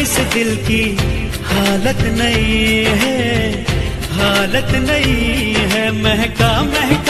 इस दिल की हालत नहीं है हालत नहीं है महका महका